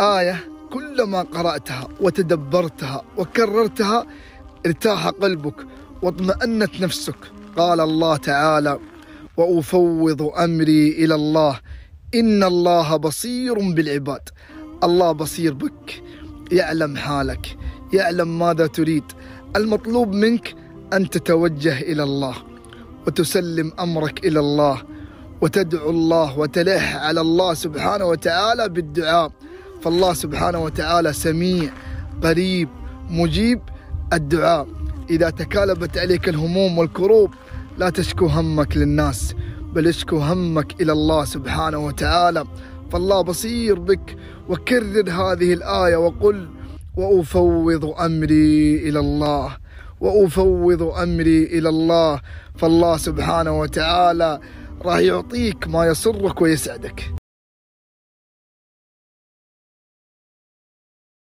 آية كلما قرأتها وتدبرتها وكررتها ارتاح قلبك واطمأنت نفسك. قال الله تعالى وأفوض أمري إلى الله. إن الله بصير بالعباد. الله بصير بك يعلم حالك يعلم ماذا تريد. المطلوب منك أن تتوجه إلى الله وتسلم أمرك إلى الله وتدعو الله وتلح على الله سبحانه وتعالى بالدعاء. فالله سبحانه وتعالى سميع قريب مجيب الدعاء. إذا تكالبت عليك الهموم والكروب لا تشكو همك للناس بل اشكو همك إلى الله سبحانه وتعالى. فالله بصير بك وكرر هذه الآية وقل وأفوض أمري إلى الله وأفوض أمري إلى الله. فالله سبحانه وتعالى راح يعطيك ما يسرك ويسعدك.